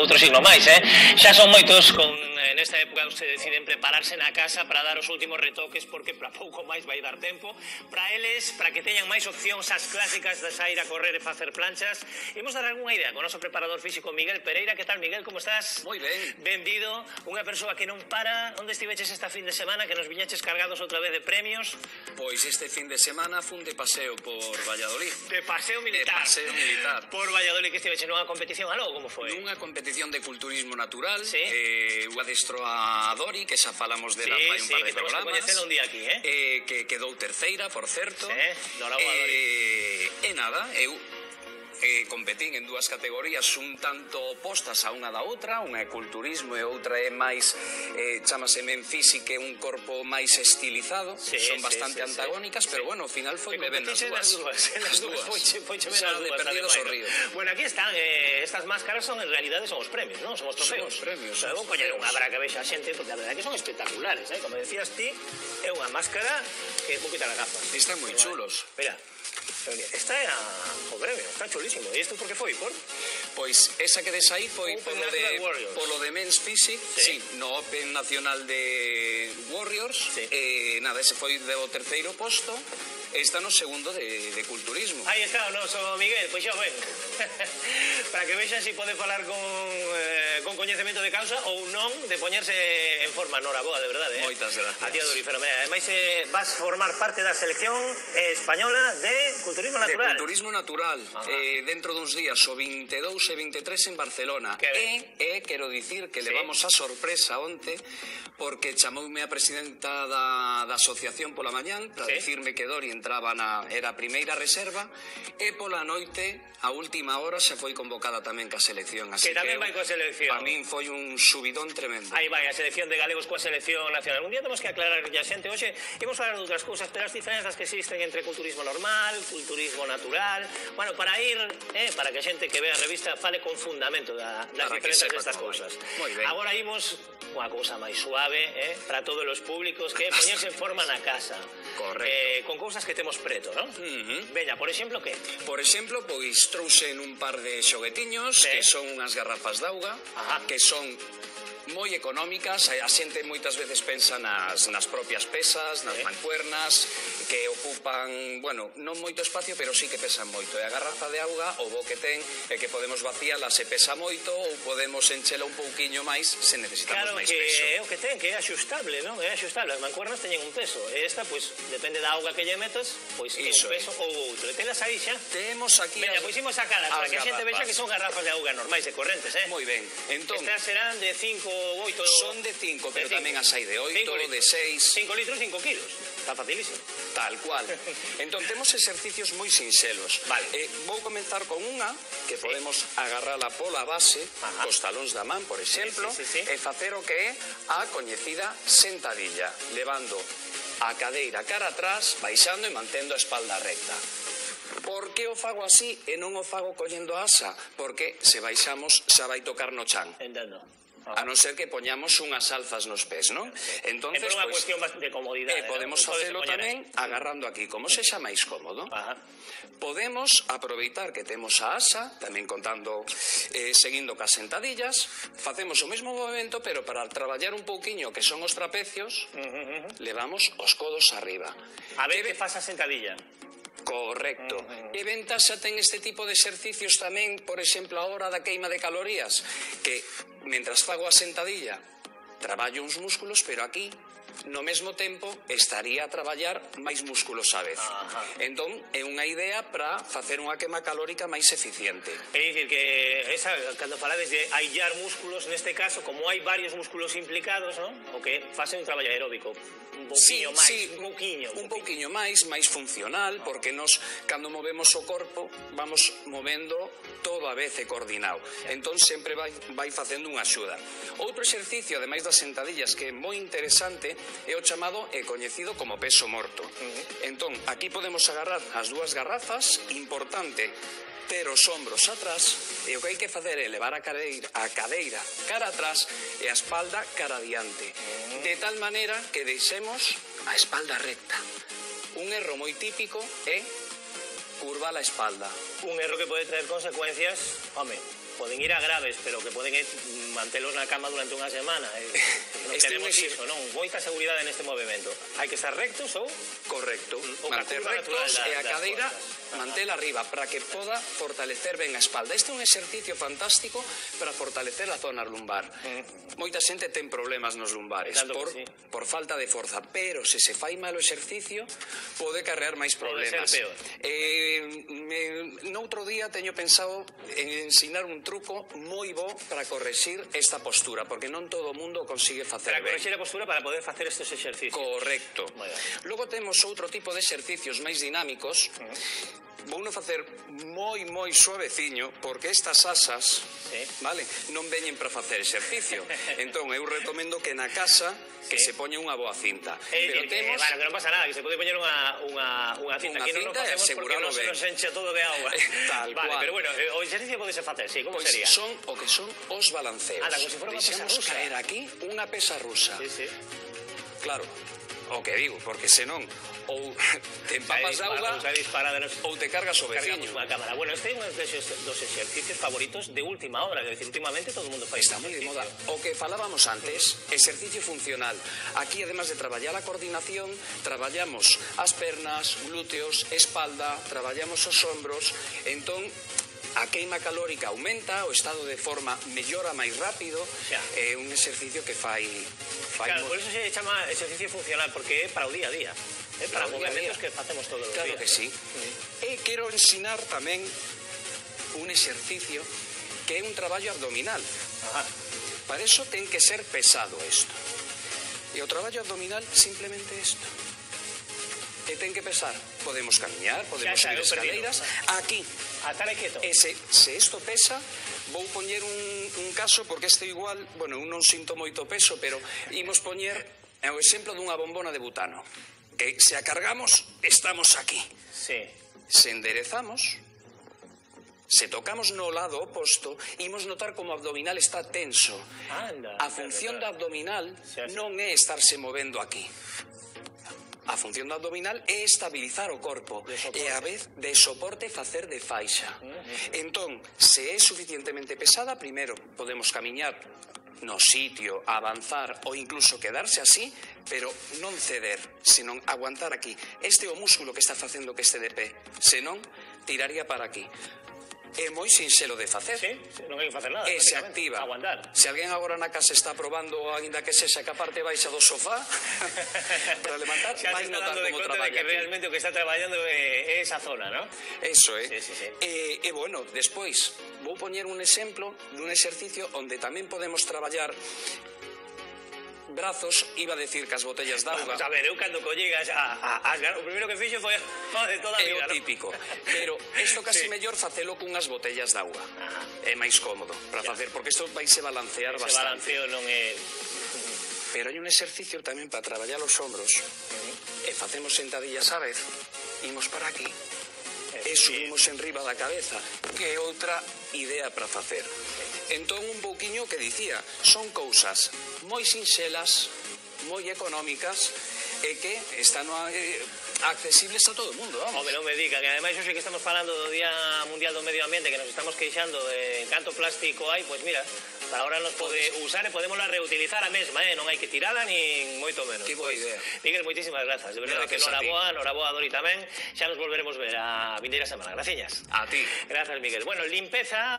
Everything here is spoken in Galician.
outro siglo máis, eh? Xa son moitos con nesta época se deciden prepararse na casa para dar os últimos retoques porque para pouco máis vai dar tempo. Para eles, para que teñan máis opcións as clásicas de sair a correr e facer planchas, imos dar algunha idea con o noso preparador físico Miguel Pereira. Que tal, Miguel? Como estás? Moi ben. Bendido. Unha persoa que non para. Onde estiveches esta fin de semana que nos viñeches cargados outra vez de premios? Pois este fin de semana fun de paseo por Valladolid. De paseo militar. De paseo militar. Por Valladolid que estiveches nunha competición aló, como foi? Nunha competición de culturismo natural. Sí. Eh, o ministro a Dori, que xa falamos dela sí, hai un sí, par de que programas. Que un día aquí, eh? eh que quedou terceira, por certo. Sí, eh, a Dori. Eh, e nada, eu eh, competín en dúas categorías un tanto opostas a unha da outra, unha é culturismo e outra é máis eh, chamase men física, un corpo máis estilizado, sí, son bastante sí, sí, antagónicas, sí, pero bueno, ao final foi ben nas dúas. Nas dúas. Foiche, foiche ben nas dúas. Perdidos o río. Bueno, aquí están, eh, estas máscaras son en realidade son os premios, non? Son os trofeos. Son os premios. Son vou coller unha para que vexa a xente, porque a verdade que son espectaculares, eh? Como decías ti, é unha máscara que vou quitar a gafa. Están moi chulos. Mira, Esta a o gremio, está chulísimo. E isto porque foi, por? Pois esa que des aí foi Open polo de, Warriors. polo de Men's Physique, sí. sí. no Open Nacional de Warriors. Sí. Eh, nada, ese foi do terceiro posto. Está no segundo de, de culturismo. Aí está o noso Miguel, pois xa, ven. Para que vexan se si pode falar con... Eh, Eh, con coñecemento de causa ou non de poñerse en forma Noraboa, de verdade. Eh? Moitas gracias. A tía Duri Feromea. Ademais, eh, vas formar parte da selección eh, española de culturismo natural. De culturismo natural. Ajá. Eh, dentro duns días, o 22 e 23 en Barcelona. Que e, e quero dicir que sí. levamos a sorpresa onte porque chamoume a presidenta da, da asociación pola mañán para sí. dicirme que Dori entraba na era a primeira reserva e pola noite a última hora xa foi convocada tamén ca selección. Así que tamén que, vai coa selección. Para min foi un subidón tremendo. Aí vai, a selección de galegos coa selección nacional. Un día temos que aclarar que a xente, hoxe, imos falar de outras cousas, pero as diferenzas que existen entre culturismo normal, culturismo natural, bueno, para ir, eh, para que a xente que vea a revista fale con fundamento da, das para diferenzas destas cousas. Agora imos unha cousa máis suave, eh, para todos os públicos, que é poñerse en forma na casa. Correcto. eh, con cousas que temos preto, non? Uh -huh. Veña, por exemplo, que? Por exemplo, pois trouxen un par de xoguetiños sí. que son unhas garrafas de auga Ajá. que son moi económicas, eh, a xente moitas veces pensa nas, nas propias pesas, nas mancuernas, que ocupan, bueno, non moito espacio, pero sí que pesan moito. E eh, a garrafa de auga, o bo que ten, é eh, que podemos vaciala se pesa moito ou podemos enchela un pouquiño máis se necesitamos claro máis peso. Claro, que é o que ten, que é axustable, non? É axustable. As mancuernas teñen un peso. E esta, pois, pues, depende da auga que lle metas, pois, pues, Iso, un peso é. ou outro. E telas aí xa? Temos aquí... Venga, as... pois imos a cala, para que a xente vexa que son garrafas de auga normais e correntes, eh? Moi ben. Entón... Estas serán de 5 oito... Son de cinco, pero de cinco. tamén as hai de oito, de seis... Cinco litros, cinco kilos. Está facilísimo. Tal cual. entón, temos exercicios moi sinxelos. Vale. Eh, vou comenzar con unha que podemos agarrar agarrala pola base, Ajá. cos talóns da man, por exemplo, sí, sí, sí, sí. e facer o que é a coñecida sentadilla, levando a cadeira cara atrás, baixando e mantendo a espalda recta. Por que o fago así e non o fago collendo a asa? Porque se baixamos xa vai tocar no chan. Entendo a non ser que poñamos unhas alfas nos pés, non? Entonces, é por unha pues, cuestión de comodidade. Eh, podemos facelo tamén agarrando aquí, como se xa máis cómodo. Ajá. Podemos aproveitar que temos a asa, tamén contando, eh, seguindo cas sentadillas, facemos o mesmo movimento, pero para traballar un pouquiño que son os trapecios, uh -huh. levamos os codos arriba. A ver que, que faz a sentadilla. Correcto. E ventaxa ten este tipo de exercicios tamén, por exemplo, a hora da queima de calorías, que mentras fago a sentadilla, traballo uns músculos, pero aquí no mesmo tempo estaría a traballar máis músculos á vez. Ajá. Entón, é unha idea para facer unha quema calórica máis eficiente. É dicir que esa, cando falades de aillar músculos, neste caso, como hai varios músculos implicados, non? o que face un traballo aeróbico un pouquiño sí, máis, sí, un pouquiño, un pouquiño máis, máis funcional, porque nos cando movemos o corpo vamos movendo todo a vez e coordinado. Entón sempre vai vai facendo unha axuda. Outro exercicio ademais das sentadillas que é moi interesante é o chamado e coñecido como peso morto. Entón, aquí podemos agarrar as dúas garrafas, importante ter os ombros atrás e o que hai que facer é levar a cadeira, a cadeira cara atrás e a espalda cara adiante. De tal maneira que deixemos a espalda recta. Un erro moi típico é curva a espalda. Un erro que pode traer consecuencias, home, poden ir a graves, pero que poden mantelos na cama durante unha semana. Eh. que temos iso, non? Moita seguridade neste movimento. Hai que estar rectos ou? Correcto. O Manter rectos da, e a cadeira mantela arriba para que poda fortalecer ben a espalda. Este é un exercicio fantástico para fortalecer a zona lumbar. Moita xente ten problemas nos lumbares por, sí. por falta de forza, pero se se fai mal o exercicio pode carrear máis problemas. Eh, eh me, noutro día teño pensado en ensinar un truco moi bo para correxir esta postura, porque non todo o mundo consegue facer facer Para corregir a postura para poder facer estes exercicios. Correcto. Logo temos outro tipo de exercicios máis dinámicos uh -huh vouno facer moi, moi suaveciño, porque estas asas, sí. vale, non veñen para facer exercicio. entón, eu recomendo que na casa que sí. se poña unha boa cinta. Eh, Pero eh, eh temos... Bueno, que non pasa nada, que se pode poñer unha, unha, unha cinta. Unha que non nos facemos porque non se nos enche todo de agua. Tal vale, cual. Pero bueno, eh, o exercicio pode se facer, sí, como pois sería? Son o que son os balanceos. Ala, como se si fora unha pesa rusa. caer aquí unha pesa rusa. Sí, sí. Claro, o que digo, porque senón ou te empapas de auga ou te cargas o veciño. Cámara. Bueno, este é un dos exercicios favoritos de última hora, que decir, últimamente todo o mundo fai Está moi de moda. O que falábamos antes, exercicio funcional. Aquí, además de traballar a coordinación, traballamos as pernas, glúteos, espalda, traballamos os ombros, entón a queima calórica aumenta, o estado de forma mellora máis rápido, xa. é un exercicio que fai... fai claro, por eso se chama exercicio funcional, porque é para o día a día. É para, para os movimentos que facemos todos os claro días. Claro que sí. Mm. E eh, quero ensinar tamén un exercicio que é un traballo abdominal. Ajá. Para eso ten que ser pesado esto. E o traballo abdominal simplemente isto. E ten que pesar. Podemos camiñar, podemos xa, xa, subir escaleras. Perdido. Aquí, Atala quieto. E se, se isto pesa, vou poñer un, un caso, porque este igual, bueno, non sinto moito peso, pero imos poñer é o exemplo dunha bombona de butano. Que se a cargamos, estamos aquí. Sí. Se enderezamos, Se tocamos no lado oposto, imos notar como o abdominal está tenso. Anda, a función claro, da abdominal non é estarse movendo aquí función do abdominal é estabilizar o corpo e a vez de soporte facer de faixa. Mm-hmm. Entón, se é suficientemente pesada, primeiro podemos camiñar no sitio, avanzar ou incluso quedarse así, pero non ceder, senón aguantar aquí. Este é o músculo que está facendo que este de pé, senón tiraría para aquí é moi sinxelo de facer. Sí, non hai que facer nada. E se activa. Aguantar. Se alguén agora na casa está probando, aínda que sexa que a parte baixa do sofá, para levantar, Xa vai notar como traballa. que aquí. realmente o que está traballando é, é esa zona, ¿no? Eso. Eh? Sí, sí, sí. E, e bueno, despois, vou poñer un exemplo dun exercicio onde tamén podemos traballar brazos, iba a decir que as botellas de auga... Vamos a ver, eu cando collegas a, a, a, o primeiro que fixo foi o de toda a vida. É o típico. Pero isto casi sí. mellor facelo cunhas botellas de auga. Ajá. É máis cómodo para facer, porque isto vai se balancear Ese bastante. balanceo non é... Pero hai un exercicio tamén para traballar os hombros. E facemos sentadillas a vez, imos para aquí, eh, e subimos enriba da cabeza, que é outra idea para facer. Entón, un pouquiño que dicía, son cousas moi sinxelas, moi económicas, e que están eh, accesibles a todo o mundo, vamos. Home, non me diga, que ademais hoxe que estamos falando do Día Mundial do Medio Ambiente, que nos estamos queixando de canto plástico hai, pois mira, para ahora nos pode pois. usar e podemos reutilizar a mesma, eh? non hai que tirala nin moito menos. Que boa pois, idea. Miguel, moitísimas grazas, de verdade que noraboa, noraboa Dori tamén, xa nos volveremos ver a vindeira semana. Graciñas. A ti. Grazas, Miguel. Bueno, limpeza...